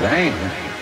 Dang.